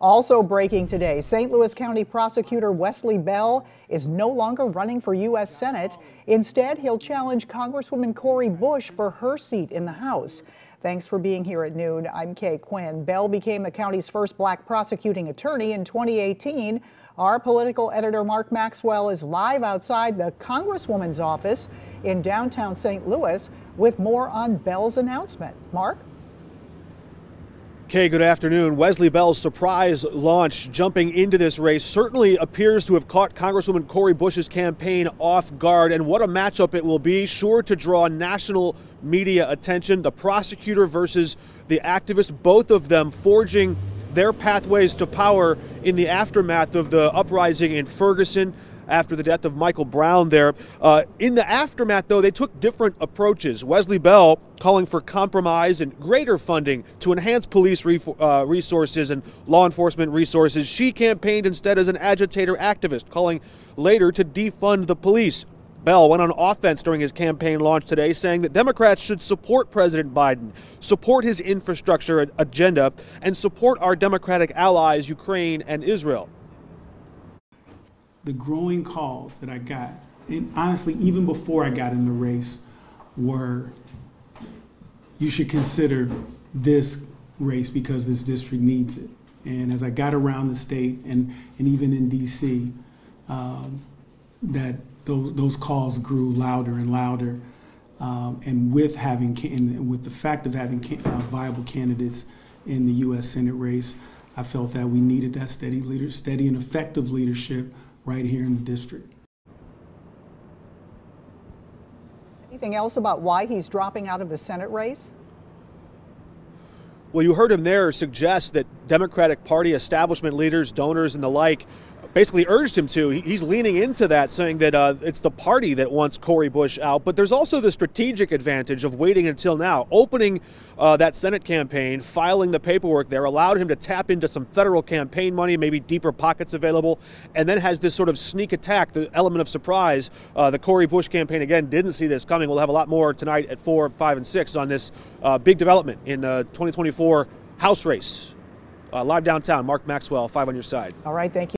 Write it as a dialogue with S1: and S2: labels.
S1: Also breaking today, St. Louis County Prosecutor Wesley Bell is no longer running for U.S. Senate. Instead, he'll challenge Congresswoman Cori Bush for her seat in the House. Thanks for being here at noon. I'm Kay Quinn. Bell became the county's first black prosecuting attorney in 2018. Our political editor Mark Maxwell is live outside the Congresswoman's office in downtown St. Louis with more on Bell's announcement. Mark?
S2: Okay, good afternoon. Wesley Bell's surprise launch jumping into this race certainly appears to have caught Congresswoman Cori Bush's campaign off guard, and what a matchup it will be, sure to draw national media attention. The prosecutor versus the activist, both of them forging their pathways to power in the aftermath of the uprising in Ferguson after the death of Michael Brown there. Uh, in the aftermath, though, they took different approaches. Wesley Bell calling for compromise and greater funding to enhance police uh, resources and law enforcement resources. She campaigned instead as an agitator activist, calling later to defund the police. Bell went on offense during his campaign launch today, saying that Democrats should support President Biden, support his infrastructure agenda, and support our Democratic allies, Ukraine and Israel
S3: the growing calls that I got, and honestly, even before I got in the race, were you should consider this race because this district needs it. And as I got around the state and, and even in DC, um, that those, those calls grew louder and louder. Um, and with having and with the fact of having can, uh, viable candidates in the U.S. Senate race, I felt that we needed that steady leader, steady and effective leadership right here in the district.
S1: Anything else about why he's dropping out of the Senate race?
S2: Well, you heard him there suggest that Democratic Party establishment leaders, donors, and the like basically urged him to. He's leaning into that, saying that uh, it's the party that wants Cori Bush out. But there's also the strategic advantage of waiting until now. Opening uh, that Senate campaign, filing the paperwork there, allowed him to tap into some federal campaign money, maybe deeper pockets available, and then has this sort of sneak attack, the element of surprise. Uh, the Cori Bush campaign, again, didn't see this coming. We'll have a lot more tonight at 4, 5, and 6 on this uh, big development in the 2024 House race. Uh, live downtown, Mark Maxwell, 5 on your side.
S1: All right, thank you.